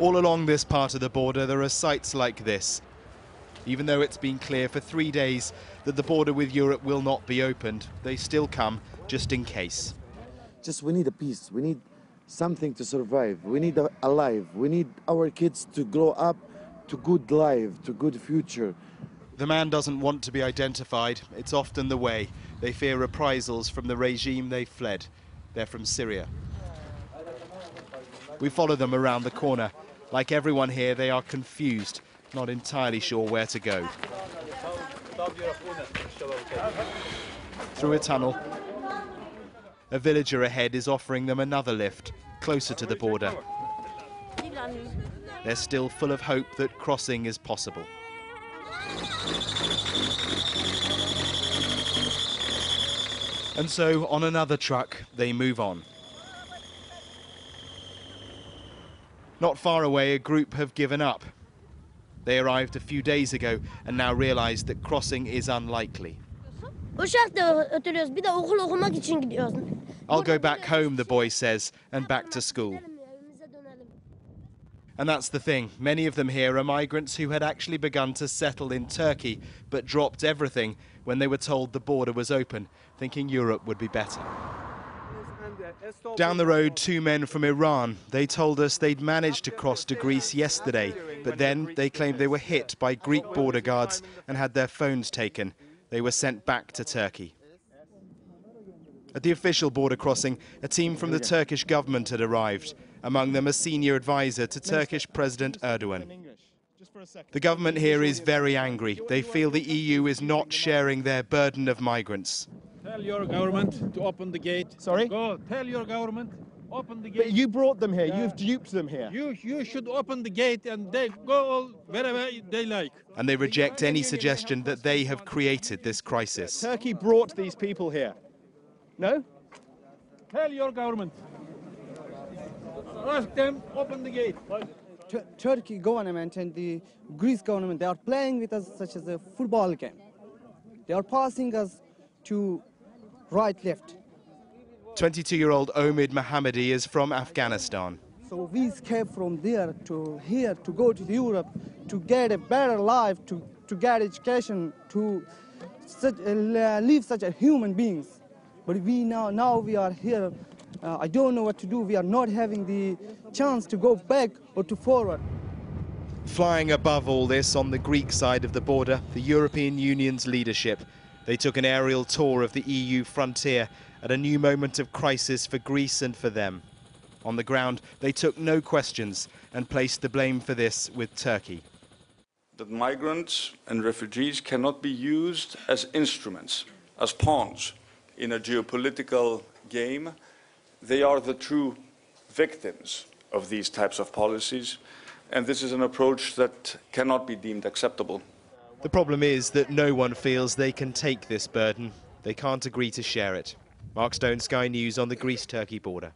All along this part of the border, there are sites like this. Even though it's been clear for three days that the border with Europe will not be opened, they still come just in case. Just we need a peace. We need something to survive. We need a, a life. We need our kids to grow up to good life, to good future. The man doesn't want to be identified. It's often the way. They fear reprisals from the regime they fled. They're from Syria. We follow them around the corner. Like everyone here, they are confused, not entirely sure where to go. Through a tunnel, a villager ahead is offering them another lift, closer to the border. They're still full of hope that crossing is possible. And so, on another truck, they move on. Not far away, a group have given up. They arrived a few days ago and now realise that crossing is unlikely. Uşak'ta oturuyoruz. Bir de okul okumak için gidiyoruz. I'll go back home, the boy says, and back to school. And that's the thing. Many of them here are migrants who had actually begun to settle in Turkey, but dropped everything when they were told the border was open, thinking Europe would be better. Down the road, two men from Iran. They told us they'd managed to cross to Greece yesterday, but then they claimed they were hit by Greek border guards and had their phones taken. They were sent back to Turkey. At the official border crossing, a team from the Turkish government had arrived, among them a senior advisor to Turkish President Erdogan. The government here is very angry. They feel the EU is not sharing their burden of migrants. Tell your government to open the gate. Sorry? Go. Tell your government open the But gate. you brought them here. Yeah. You've duped them here. You you should open the gate and they go all wherever they like. And they reject any suggestion that they have created this crisis. Turkey brought these people here. No? Tell your government. Ask them open the gate. Tur- Turkey government and the Greece government, they are playing with us such as a football game. They are passing us to right, left. 22 year old Omid Mohammadi is from Afghanistan. So we escape from there to here to go to Europe to get a better life, to, to get education, to such, uh, live such a human beings. But we now, now we are here. Uh, I don't know what to do. We are not having the chance to go back or to forward. Flying above all this on the Greek side of the border, the European Union's leadership. They took an aerial tour of the EU frontier at a new moment of crisis for Greece and for them. On the ground, they took no questions and placed the blame for this with Turkey. that migrants and refugees cannot be used as instruments, as pawns in a geopolitical game. They are the true victims of these types of policies, and this is an approach that cannot be deemed acceptable. The problem is that no one feels they can take this burden. They can't agree to share it. Mark Stone, Sky News on the Greece Turkey border.